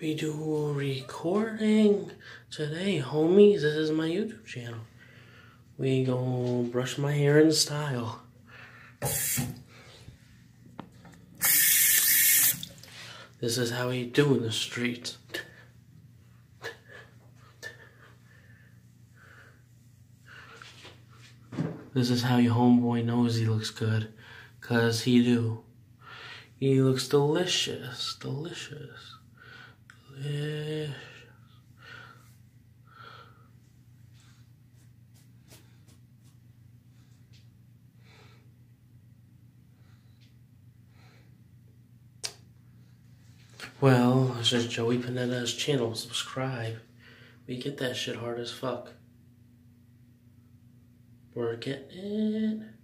We do recording today, homies. This is my YouTube channel. We go brush my hair in style. This is how we do in the street. This is how your homeboy knows he looks good. Cause he do. He looks delicious. Delicious. Delicious. Well, it's just Joey Panetta's channel. Subscribe. We get that shit hard as fuck. We're getting it.